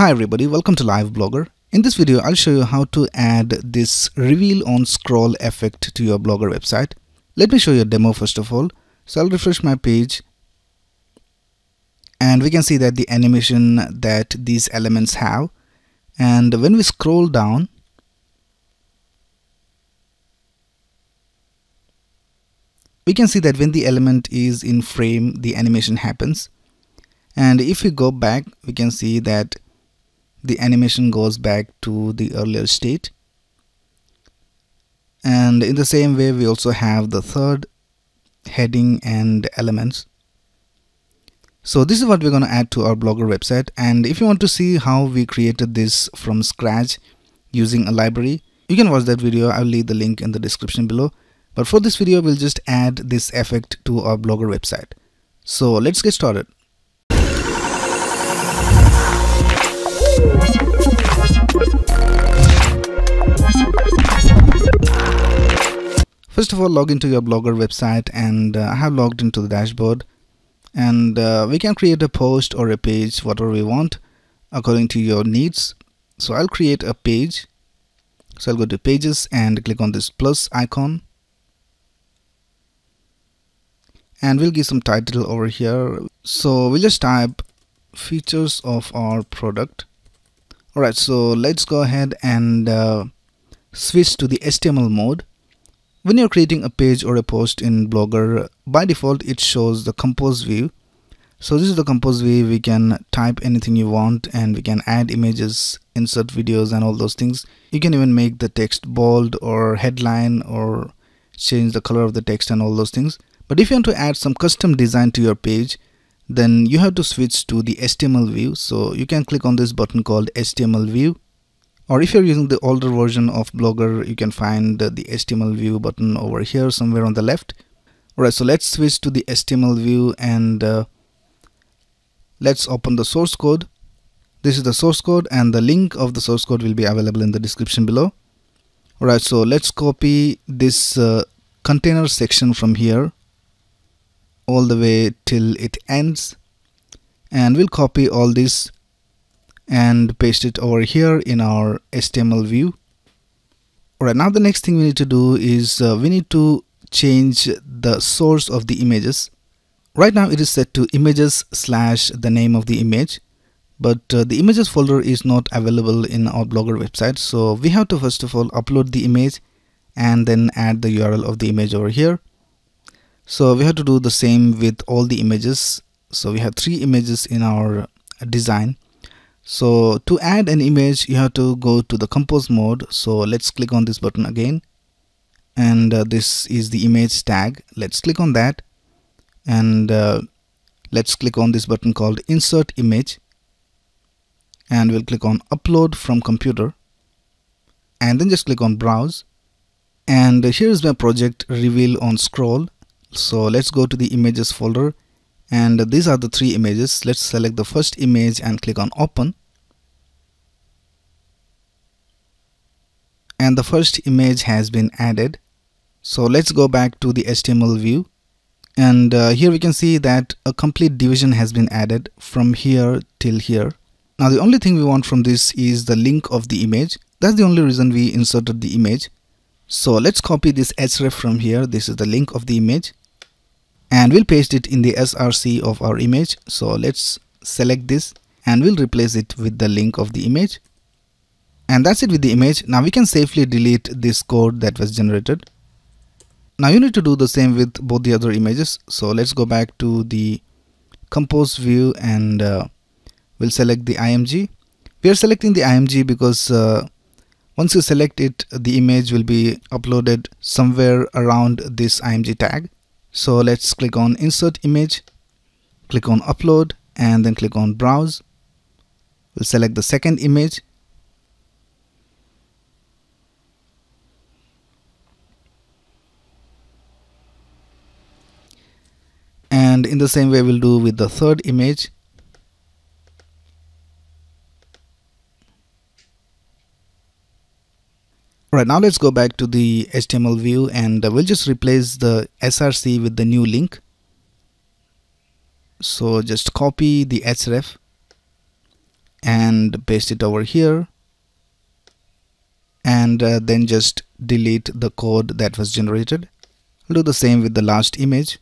Hi everybody, welcome to Live Blogger. In this video, I'll show you how to add this reveal on scroll effect to your Blogger website. Let me show you a demo first of all. So I'll refresh my page and we can see that the animation that these elements have and when we scroll down we can see that when the element is in frame the animation happens and if we go back we can see that the animation goes back to the earlier state. And in the same way we also have the third heading and elements. So this is what we're going to add to our blogger website. And if you want to see how we created this from scratch using a library you can watch that video. I'll leave the link in the description below. But for this video we'll just add this effect to our blogger website. So let's get started First of all, log into your Blogger website and uh, I have logged into the dashboard and uh, we can create a post or a page, whatever we want according to your needs. So I'll create a page. So I'll go to pages and click on this plus icon and we'll give some title over here. So we'll just type features of our product. Alright, so let's go ahead and uh, switch to the HTML mode when you're creating a page or a post in Blogger, by default it shows the compose view. So this is the compose view, we can type anything you want and we can add images, insert videos and all those things. You can even make the text bold or headline or change the color of the text and all those things. But if you want to add some custom design to your page, then you have to switch to the HTML view. So you can click on this button called HTML view or if you're using the older version of blogger you can find the html view button over here somewhere on the left. Alright so let's switch to the html view and uh, let's open the source code. This is the source code and the link of the source code will be available in the description below. Alright so let's copy this uh, container section from here all the way till it ends. And we'll copy all this and paste it over here in our HTML view. Alright, now the next thing we need to do is uh, we need to change the source of the images. Right now it is set to images slash the name of the image but uh, the images folder is not available in our blogger website so we have to first of all upload the image and then add the URL of the image over here. So we have to do the same with all the images. So we have three images in our design so to add an image you have to go to the compose mode. So let's click on this button again. And uh, this is the image tag. Let's click on that. And uh, let's click on this button called insert image. And we'll click on upload from computer. And then just click on browse. And here's my project reveal on scroll. So let's go to the images folder. And these are the three images. Let's select the first image and click on open and the first image has been added. So let's go back to the HTML view. And uh, here we can see that a complete division has been added from here till here. Now the only thing we want from this is the link of the image. That's the only reason we inserted the image. So let's copy this href from here. This is the link of the image. And we'll paste it in the src of our image. So let's select this and we'll replace it with the link of the image and that's it with the image. Now we can safely delete this code that was generated. Now you need to do the same with both the other images. So let's go back to the compose view and uh, we'll select the img we are selecting the img because uh, once you select it the image will be uploaded somewhere around this img tag. So let's click on insert image click on upload and then click on browse. We'll select the second image and in the same way we'll do with the third image. Right now let's go back to the HTML view and we'll just replace the src with the new link. So just copy the href and paste it over here. And uh, then just delete the code that was generated. Will do the same with the last image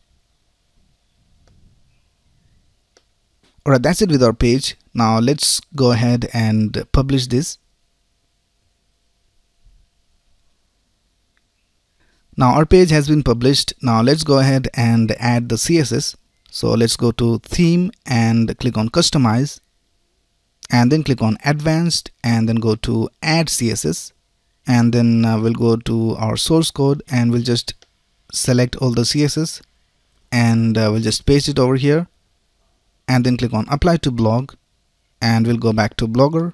alright that's it with our page. Now let's go ahead and publish this. Now our page has been published. Now let's go ahead and add the CSS so let's go to theme and click on customize. And then click on advanced and then go to add CSS and then uh, we'll go to our source code and we'll just select all the css and uh, we'll just paste it over here and then click on apply to blog and we'll go back to blogger.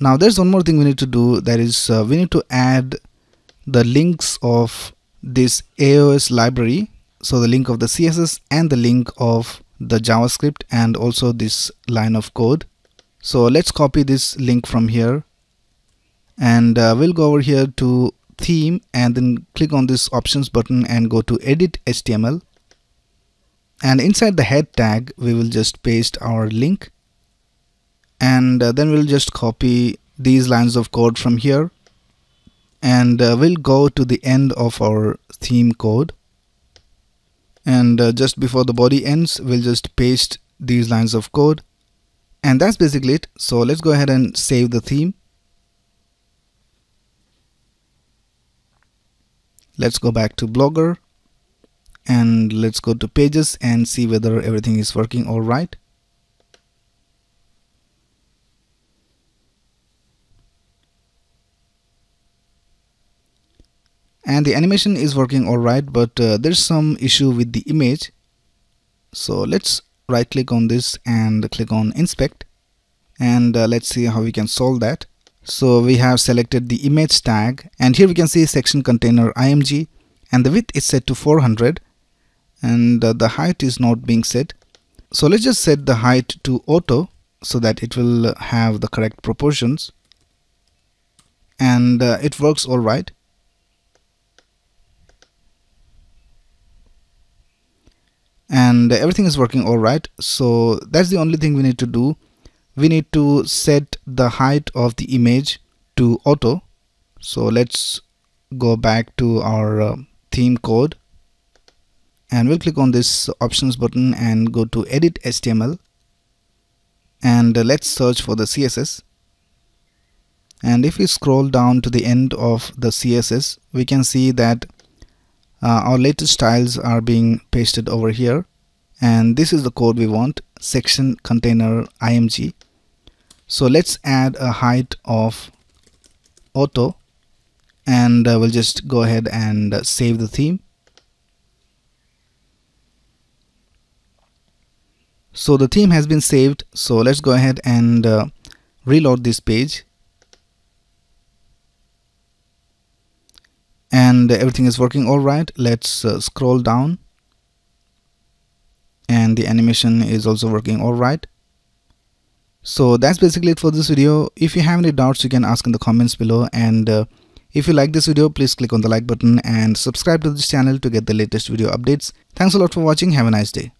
Now there's one more thing we need to do. That is uh, we need to add the links of this AOS library. So the link of the CSS and the link of the JavaScript and also this line of code. So let's copy this link from here. And uh, we'll go over here to theme and then click on this options button and go to edit HTML and inside the head tag we will just paste our link. And uh, then we'll just copy these lines of code from here. And uh, we'll go to the end of our theme code. And uh, just before the body ends we'll just paste these lines of code. And that's basically it. So let's go ahead and save the theme. Let's go back to blogger and let's go to pages and see whether everything is working all right. And the animation is working all right but uh, there's some issue with the image. So let's right click on this and click on inspect. And uh, let's see how we can solve that. So we have selected the image tag. And here we can see section container img and the width is set to 400 and uh, the height is not being set. So let's just set the height to auto so that it will have the correct proportions. And uh, it works all right. And everything is working all right. So that's the only thing we need to do. We need to set the height of the image to auto. So let's go back to our uh, theme code and we'll click on this options button and go to edit HTML and uh, let's search for the CSS and if we scroll down to the end of the CSS we can see that uh, our latest styles are being pasted over here. And this is the code we want section container img so let's add a height of auto. And uh, we'll just go ahead and uh, save the theme so the theme has been saved. So let's go ahead and uh, reload this page. And everything is working all right. Let's uh, scroll down. And the animation is also working all right. So that's basically it for this video. If you have any doubts you can ask in the comments below. And uh, if you like this video please click on the like button and subscribe to this channel to get the latest video updates. Thanks a lot for watching. Have a nice day